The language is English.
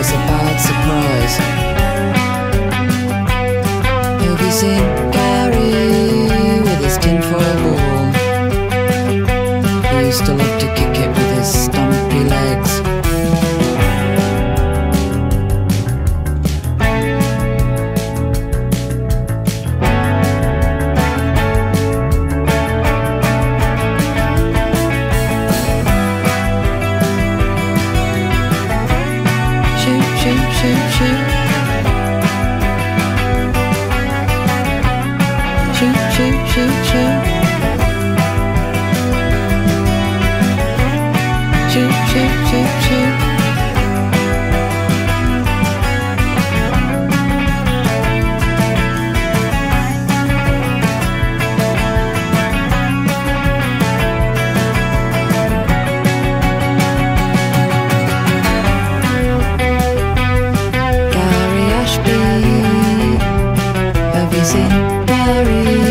was a bad surprise. Have you seen Gary with his tinfoil ball? He used to look Shoot, shoot, shoot, shoot. Shoot, shoot, shoot, shoot. Shoot, shoot, shoot, shoot. Rosenberry.